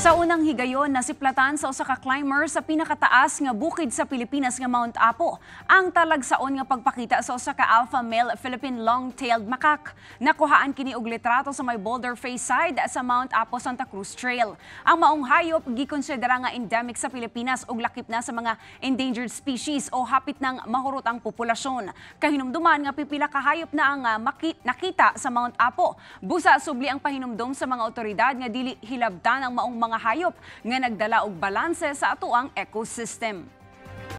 Sa unang higayon, nasiplatan sa usa ka climber sa pinakataas nga bukid sa Pilipinas nga Mount Apo. Ang talagsaon nga pagpakita sa usa ka alpha male Philippine long-tailed macaque. Nakuhaan kini og litrato sa may boulder face side sa Mount Apo Santa Cruz Trail. Ang maong hayop gikonsidera nga endemic sa Pilipinas ug lakip na sa mga endangered species o hapit ng mahurot ang populasyon. Kahinumduman nga pipila ka hayop na ang ah, nakita sa Mount Apo. Busa subli ang pahinumdom sa mga otoridad nga dili hilabtan ang maong mga hayop nga nagdala og balanse sa atuang ecosystem.